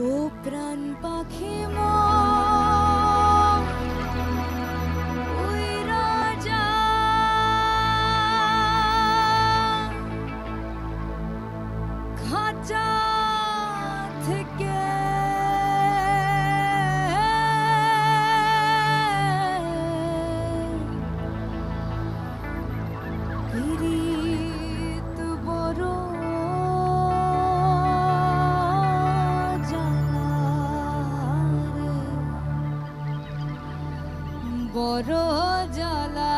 ও প্রাণ পাখি মা বড় জ্বালা।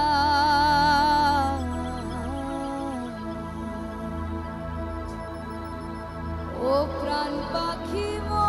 ও প্রাণ পাখি মো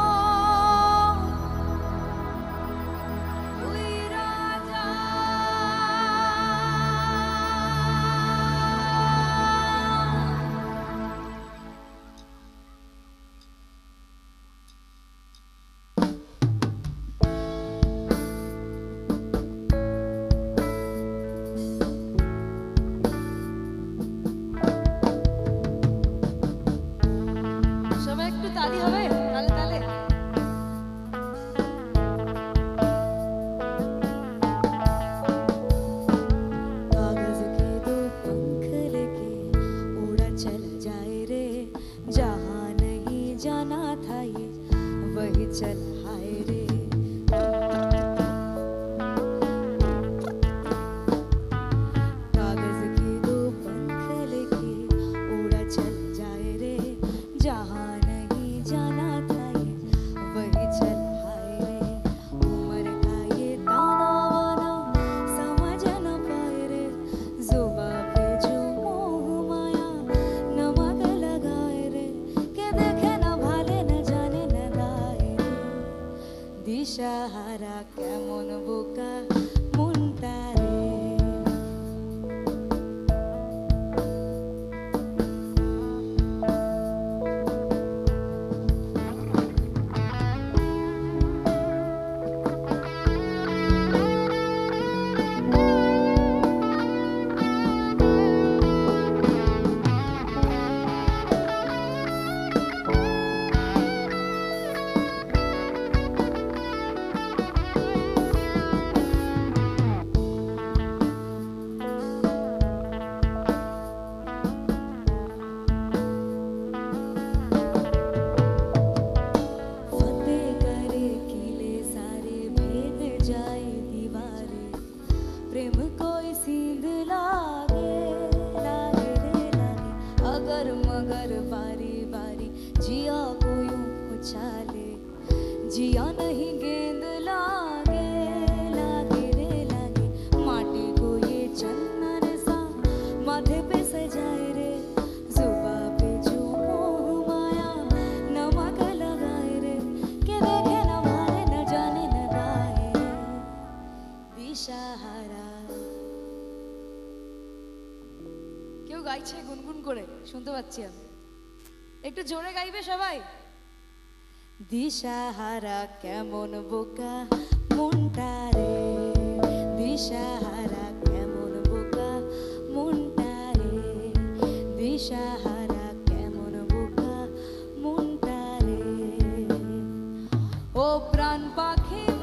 kitchen দিশাহারা কেমন বোকা মন কেউ গাইছে গুনগুন করে, শুনতে পাচ্ছি আমি। একটু জোরে গাইবে সবাই? দিশাহারা কেমন বোকা মনটা রে? দিশাহারা কেমন বোকা মনটা রে? দিশাহারা কেমন বোকা মনটা রে? ও প্রাণ পাখি